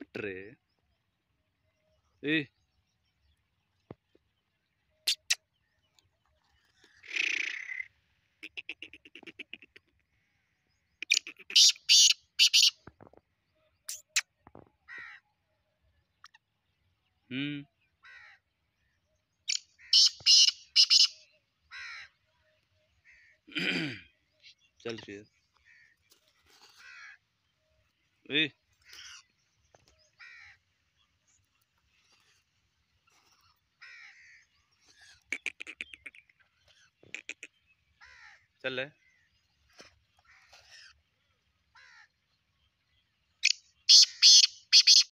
ಬಿಟ್ರೆ ಏ ಹ್ಮ್ चल फिर। ए। चल ले